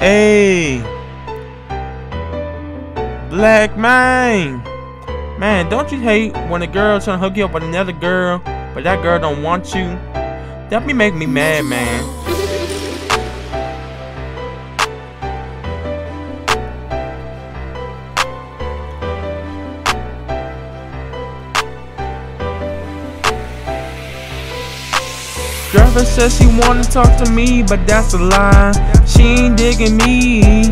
Hey. Black Mane. Man, don't you hate when a girl trying to hook you up with another girl, but that girl don't want you? That be make me mad, man. Girlfriend says she wanna talk to me, but that's a lie. She ain't digging me.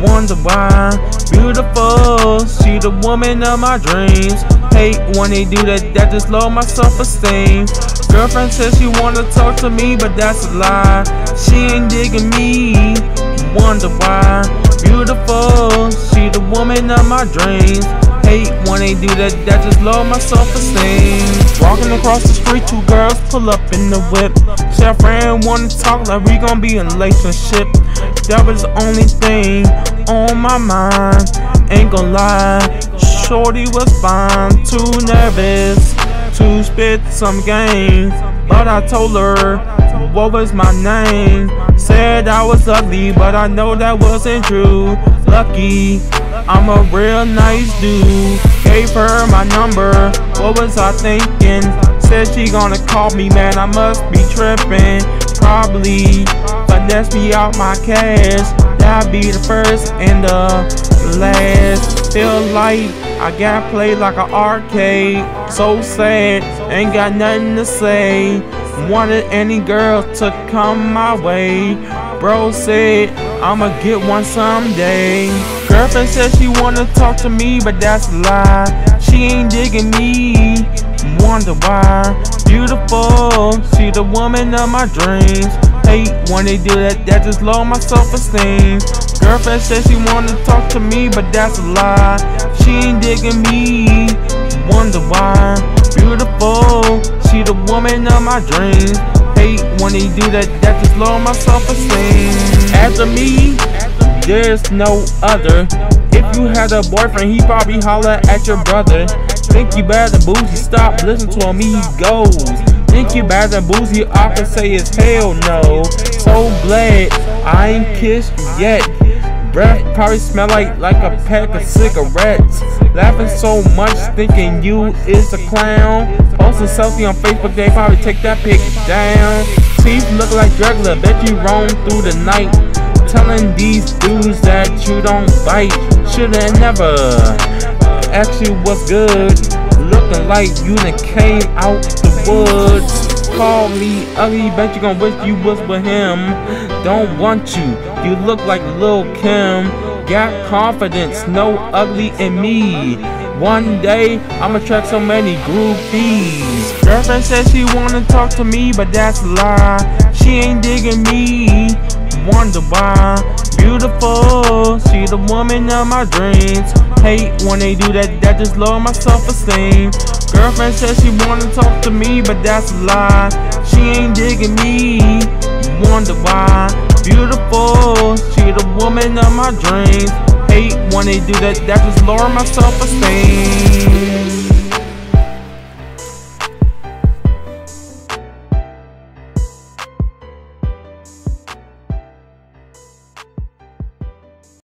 Wonder why? Beautiful, she the woman of my dreams. Hate when they do that, that just low my self-esteem. Girlfriend says she wanna talk to me, but that's a lie. She ain't digging me. Wonder why? Beautiful, she the woman of my dreams hate when they do that, that just low my self-esteem. Walking across the street, two girls pull up in the whip. A friend wanna talk like we gon' be in a relationship. That was the only thing on my mind. Ain't gon' lie, shorty was fine. Too nervous to spit some game, but I told her what was my name. Said I was ugly, but I know that wasn't true. Lucky I'm a real nice dude. Gave her my number. What was I thinking? Said she gonna call me, man. I must be tripping. Probably finesse me out my cash. That'd be the first and the last. Feel like I got played like an arcade. So sad, ain't got nothing to say. Wanted any girl to come my way. Bro said I'ma get one someday. Girlfriend said she wanna talk to me, but that's a lie. She ain't digging me. Wonder why? Beautiful, she the woman of my dreams. Hate when they do that, that just lower my self-esteem. Girlfriend said she wanna talk to me, but that's a lie. She ain't digging me. Wonder why? Beautiful, she the woman of my dreams. Hate when they do that, that just lower my self-esteem. After me, there's no other. If you had a boyfriend, he probably holler at your brother. Think you bad and boujee, stop listening to him, he goes. Think you bad and boujee, I can say it's hell no. So glad I ain't kissed yet. Breath probably smell like like a pack of cigarettes. Laughing so much, thinking you is a clown. Post a selfie on Facebook, they probably take that pic down. Teeth look like Dracula, bet you roam through the night telling these dudes that you don't bite. Shoulda never asked you what's good. Looking like you done came out the woods. Call me ugly, bet you gon' wish you was with him. Don't want you, you look like Lil Kim. Got confidence, no ugly in me. One day, I'ma attract so many groupies. Girlfriend says she wanna talk to me, but that's a lie. She ain't digging me wonder why. Beautiful, she the woman of my dreams. Hate when they do that, that just lower my self-esteem. Girlfriend says she wanna talk to me, but that's a lie. She ain't digging me. Wonder why. Beautiful, she the woman of my dreams. Hate when they do that, that just lower my self-esteem.